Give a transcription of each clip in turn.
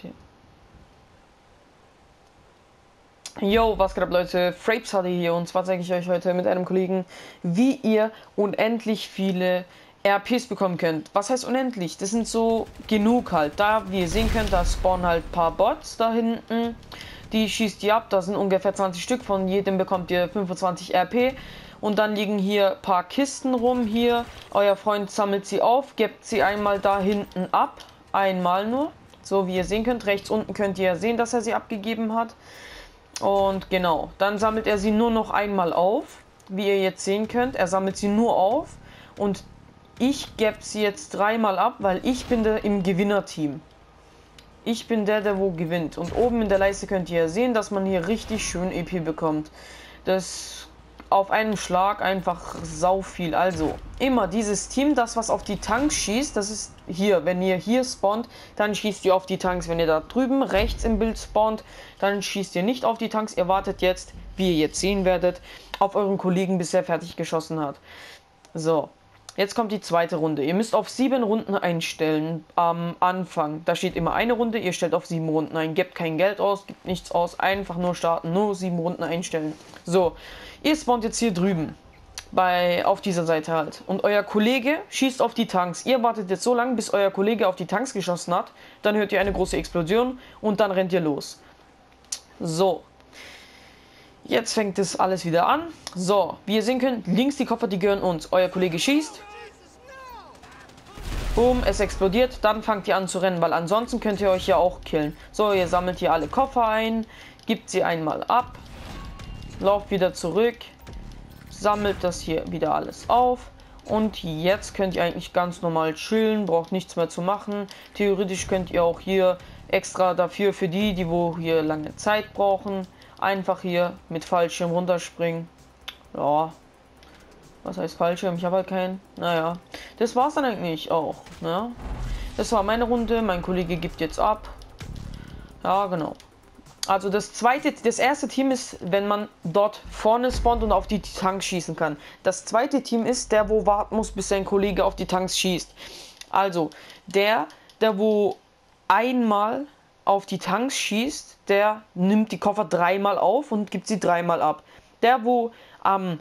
Hier. Yo, was geht ab Leute? Frapes hatte hier und zwar zeige ich euch heute mit einem Kollegen, wie ihr unendlich viele RPs bekommen könnt. Was heißt unendlich? Das sind so genug halt. Da, wie ihr sehen könnt, da spawnen halt ein paar Bots da hinten. Die schießt ihr ab, da sind ungefähr 20 Stück, von jedem bekommt ihr 25 RP. Und dann liegen hier ein paar Kisten rum hier. Euer Freund sammelt sie auf, gebt sie einmal da hinten ab. Einmal nur. So wie ihr sehen könnt, rechts unten könnt ihr sehen, dass er sie abgegeben hat. Und genau, dann sammelt er sie nur noch einmal auf. Wie ihr jetzt sehen könnt, er sammelt sie nur auf. Und ich gebe sie jetzt dreimal ab, weil ich bin der im Gewinnerteam. Ich bin der, der wo gewinnt. Und oben in der Leiste könnt ihr sehen, dass man hier richtig schön EP bekommt. Das auf einen Schlag einfach sau viel. Also immer dieses Team, das was auf die Tanks schießt, das ist hier. Wenn ihr hier spawnt, dann schießt ihr auf die Tanks. Wenn ihr da drüben rechts im Bild spawnt, dann schießt ihr nicht auf die Tanks. Ihr wartet jetzt, wie ihr jetzt sehen werdet, auf euren Kollegen, bis er fertig geschossen hat. So, Jetzt kommt die zweite Runde. Ihr müsst auf sieben Runden einstellen am Anfang. Da steht immer eine Runde, ihr stellt auf sieben Runden ein. Gebt kein Geld aus, gebt nichts aus, einfach nur starten, nur sieben Runden einstellen. So, ihr spawnt jetzt hier drüben. Bei, auf dieser Seite halt. Und euer Kollege schießt auf die Tanks. Ihr wartet jetzt so lange, bis euer Kollege auf die Tanks geschossen hat. Dann hört ihr eine große Explosion und dann rennt ihr los. So, Jetzt fängt es alles wieder an. So, wie ihr sehen könnt, links die Koffer, die gehören uns. Euer Kollege schießt. Boom, es explodiert. Dann fangt ihr an zu rennen, weil ansonsten könnt ihr euch ja auch killen. So, ihr sammelt hier alle Koffer ein. Gibt sie einmal ab. Lauft wieder zurück. Sammelt das hier wieder alles auf. Und jetzt könnt ihr eigentlich ganz normal chillen, braucht nichts mehr zu machen. Theoretisch könnt ihr auch hier extra dafür für die, die wo hier lange Zeit brauchen, Einfach hier mit Fallschirm runterspringen. Ja. Was heißt Fallschirm? Ich habe halt keinen. Naja. Das war's dann eigentlich auch. Ne? Das war meine Runde. Mein Kollege gibt jetzt ab. Ja, genau. Also das zweite, das erste Team ist, wenn man dort vorne spawnt und auf die Tanks schießen kann. Das zweite Team ist der, wo warten muss, bis sein Kollege auf die Tanks schießt. Also der, der wo einmal auf die Tanks schießt, der nimmt die Koffer dreimal auf und gibt sie dreimal ab. Der, wo am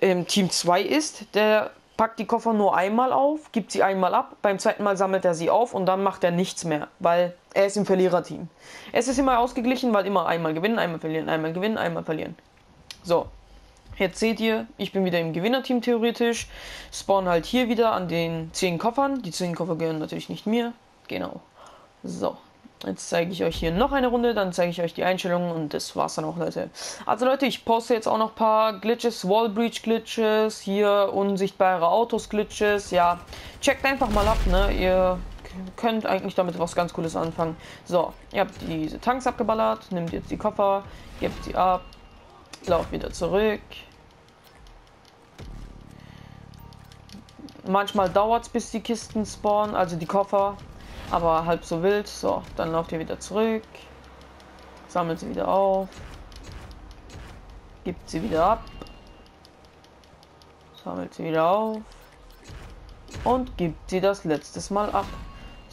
ähm, Team 2 ist, der packt die Koffer nur einmal auf, gibt sie einmal ab, beim zweiten Mal sammelt er sie auf und dann macht er nichts mehr, weil er ist im Verliererteam. Es ist immer ausgeglichen, weil immer einmal gewinnen, einmal verlieren, einmal gewinnen, einmal verlieren. So, jetzt seht ihr, ich bin wieder im Gewinnerteam theoretisch, spawn halt hier wieder an den 10 Koffern, die 10 Koffer gehören natürlich nicht mir, genau. So, Jetzt zeige ich euch hier noch eine Runde, dann zeige ich euch die Einstellungen und das war's dann auch, Leute. Also Leute, ich poste jetzt auch noch ein paar Glitches, Wallbreach Glitches, hier unsichtbare Autos Glitches, ja. Checkt einfach mal ab, ne, ihr könnt eigentlich damit was ganz Cooles anfangen. So, ihr habt diese Tanks abgeballert, nehmt jetzt die Koffer, gebt sie ab, lauft wieder zurück. Manchmal dauert es, bis die Kisten spawnen, also die Koffer aber halb so wild. So, dann lauft ihr wieder zurück. Sammelt sie wieder auf. Gibt sie wieder ab. Sammelt sie wieder auf. Und gibt sie das letztes Mal ab.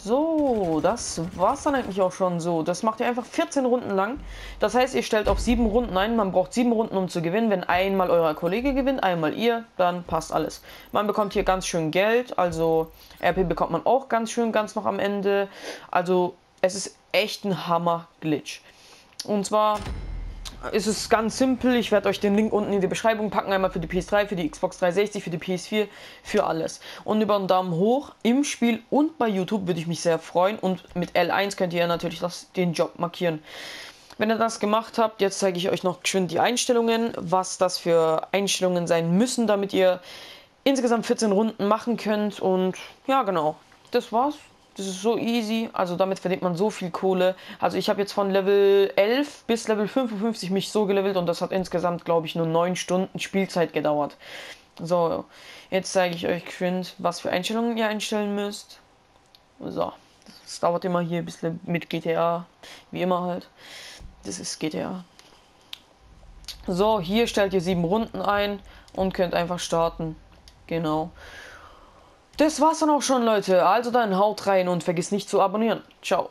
So, das war's dann eigentlich auch schon so. Das macht ihr einfach 14 Runden lang. Das heißt, ihr stellt auf 7 Runden ein. Man braucht 7 Runden, um zu gewinnen. Wenn einmal euer Kollege gewinnt, einmal ihr, dann passt alles. Man bekommt hier ganz schön Geld. Also RP bekommt man auch ganz schön ganz noch am Ende. Also es ist echt ein Hammer-Glitch. Und zwar ist es ganz simpel. Ich werde euch den Link unten in die Beschreibung packen. Einmal für die PS3, für die Xbox 360, für die PS4, für alles. Und über einen Daumen hoch im Spiel und bei YouTube würde ich mich sehr freuen. Und mit L1 könnt ihr natürlich das, den Job markieren. Wenn ihr das gemacht habt, jetzt zeige ich euch noch geschwind die Einstellungen, was das für Einstellungen sein müssen, damit ihr insgesamt 14 Runden machen könnt. Und ja, genau. Das war's. Das ist so easy. Also damit verdient man so viel Kohle. Also ich habe jetzt von Level 11 bis Level 55 mich so gelevelt und das hat insgesamt, glaube ich, nur 9 Stunden Spielzeit gedauert. So, jetzt zeige ich euch geschwind, was für Einstellungen ihr einstellen müsst. So, das dauert immer hier ein bisschen mit GTA, wie immer halt. Das ist GTA. So, hier stellt ihr sieben Runden ein und könnt einfach starten. Genau. Das war's dann auch schon, Leute. Also dann haut rein und vergiss nicht zu abonnieren. Ciao.